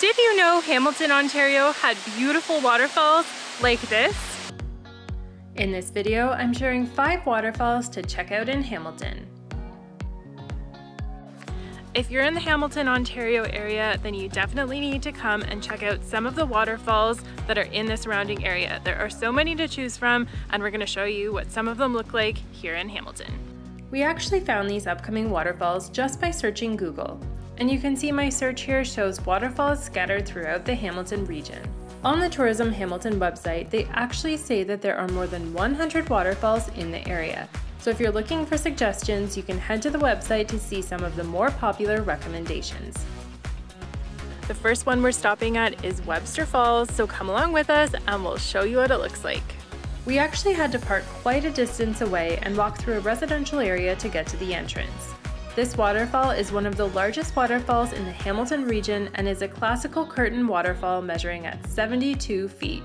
Did you know Hamilton, Ontario had beautiful waterfalls like this? In this video, I'm sharing five waterfalls to check out in Hamilton. If you're in the Hamilton, Ontario area, then you definitely need to come and check out some of the waterfalls that are in the surrounding area. There are so many to choose from, and we're gonna show you what some of them look like here in Hamilton. We actually found these upcoming waterfalls just by searching Google. And you can see my search here shows waterfalls scattered throughout the Hamilton region. On the Tourism Hamilton website, they actually say that there are more than 100 waterfalls in the area, so if you're looking for suggestions, you can head to the website to see some of the more popular recommendations. The first one we're stopping at is Webster Falls, so come along with us and we'll show you what it looks like. We actually had to park quite a distance away and walk through a residential area to get to the entrance. This waterfall is one of the largest waterfalls in the Hamilton region and is a classical curtain waterfall measuring at 72 feet.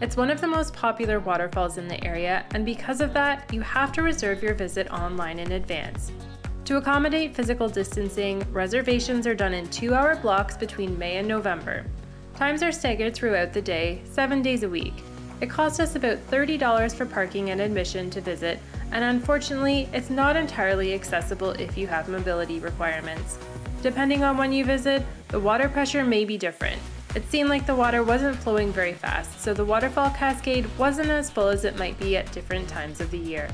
It's one of the most popular waterfalls in the area, and because of that, you have to reserve your visit online in advance. To accommodate physical distancing, reservations are done in two hour blocks between May and November. Times are staggered throughout the day, seven days a week. It costs us about $30 for parking and admission to visit, and unfortunately, it's not entirely accessible if you have mobility requirements. Depending on when you visit, the water pressure may be different, it seemed like the water wasn't flowing very fast, so the waterfall cascade wasn't as full as it might be at different times of the year.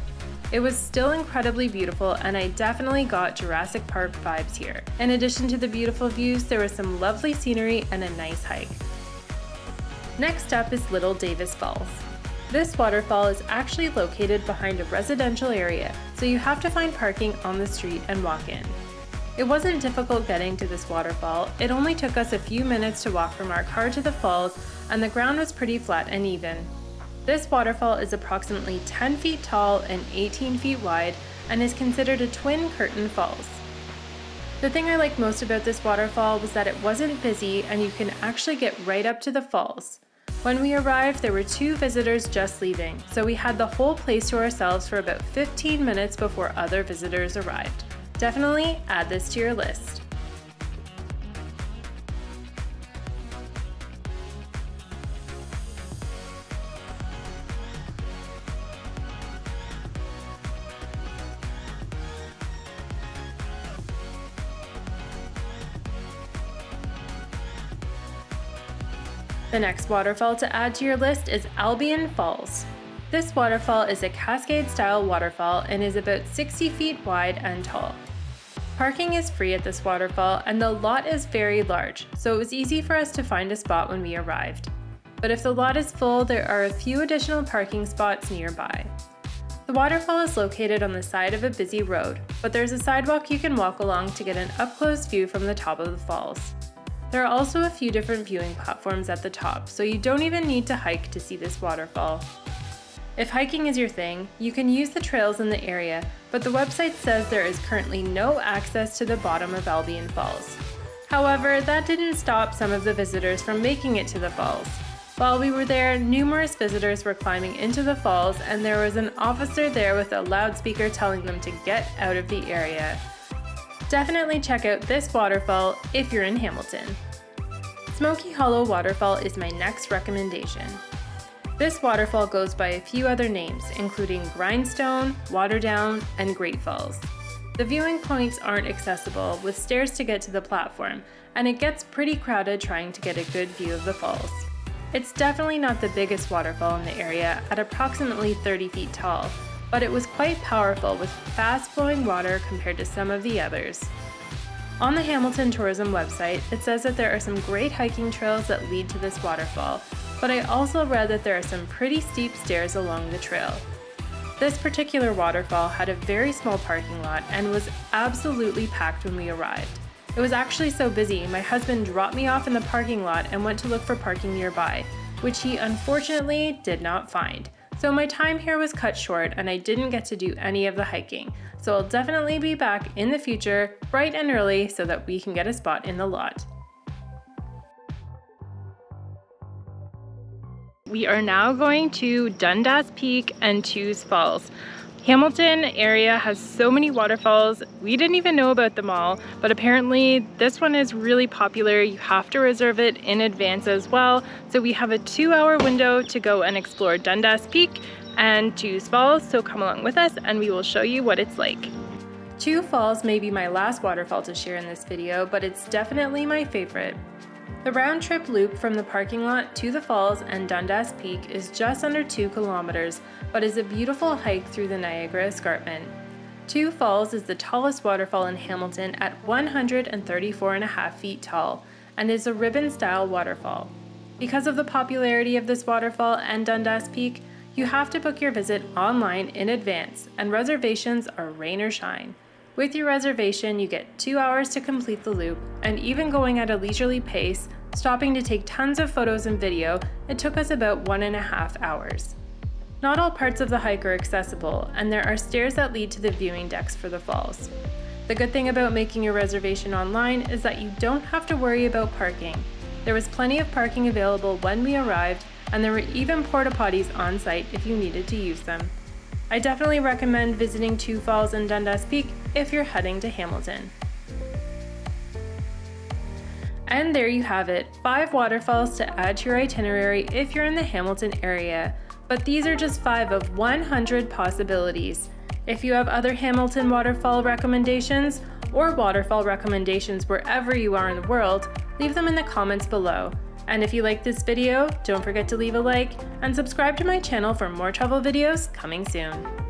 It was still incredibly beautiful and I definitely got Jurassic Park vibes here. In addition to the beautiful views, there was some lovely scenery and a nice hike. Next up is Little Davis Falls. This waterfall is actually located behind a residential area, so you have to find parking on the street and walk in. It wasn't difficult getting to this waterfall, it only took us a few minutes to walk from our car to the falls, and the ground was pretty flat and even. This waterfall is approximately 10 feet tall and 18 feet wide and is considered a twin curtain falls. The thing I liked most about this waterfall was that it wasn't busy and you can actually get right up to the falls. When we arrived, there were two visitors just leaving, so we had the whole place to ourselves for about 15 minutes before other visitors arrived. Definitely add this to your list. The next waterfall to add to your list is Albion Falls. This waterfall is a cascade style waterfall and is about 60 feet wide and tall. Parking is free at this waterfall and the lot is very large, so it was easy for us to find a spot when we arrived. But if the lot is full, there are a few additional parking spots nearby. The waterfall is located on the side of a busy road, but there's a sidewalk you can walk along to get an up-close view from the top of the falls. There are also a few different viewing platforms at the top, so you don't even need to hike to see this waterfall. If hiking is your thing, you can use the trails in the area, but the website says there is currently no access to the bottom of Albion Falls. However, that didn't stop some of the visitors from making it to the falls. While we were there, numerous visitors were climbing into the falls and there was an officer there with a loudspeaker telling them to get out of the area. Definitely check out this waterfall if you're in Hamilton. Smokey Hollow Waterfall is my next recommendation. This waterfall goes by a few other names, including Grindstone, Waterdown, and Great Falls. The viewing points aren't accessible, with stairs to get to the platform, and it gets pretty crowded trying to get a good view of the falls. It's definitely not the biggest waterfall in the area, at approximately 30 feet tall, but it was quite powerful with fast flowing water compared to some of the others. On the Hamilton Tourism website, it says that there are some great hiking trails that lead to this waterfall, but I also read that there are some pretty steep stairs along the trail. This particular waterfall had a very small parking lot and was absolutely packed when we arrived. It was actually so busy, my husband dropped me off in the parking lot and went to look for parking nearby, which he unfortunately did not find. So my time here was cut short and I didn't get to do any of the hiking. So I'll definitely be back in the future, bright and early, so that we can get a spot in the lot. We are now going to Dundas Peak and Tew's Falls. Hamilton area has so many waterfalls. We didn't even know about them all, but apparently this one is really popular. You have to reserve it in advance as well. So we have a two hour window to go and explore Dundas Peak and Tew's Falls. So come along with us and we will show you what it's like. Tew Falls may be my last waterfall to share in this video, but it's definitely my favorite. The round trip loop from the parking lot to the falls and Dundas Peak is just under 2 kilometers, but is a beautiful hike through the Niagara Escarpment. Tew Falls is the tallest waterfall in Hamilton at 134 and a half feet tall and is a ribbon style waterfall. Because of the popularity of this waterfall and Dundas Peak, you have to book your visit online in advance, and reservations are rain or shine. With your reservation, you get two hours to complete the loop, and even going at a leisurely pace, stopping to take tons of photos and video, it took us about one and a half hours. Not all parts of the hike are accessible, and there are stairs that lead to the viewing decks for the falls. The good thing about making your reservation online is that you don't have to worry about parking. There was plenty of parking available when we arrived, and there were even porta potties on site if you needed to use them. I definitely recommend visiting Tew Falls and Dundas Peak if you're heading to Hamilton. And there you have it, 5 waterfalls to add to your itinerary if you're in the Hamilton area. But these are just 5 of 100 possibilities. If you have other Hamilton waterfall recommendations or waterfall recommendations wherever you are in the world, leave them in the comments below. And if you like this video, don't forget to leave a like and subscribe to my channel for more travel videos coming soon.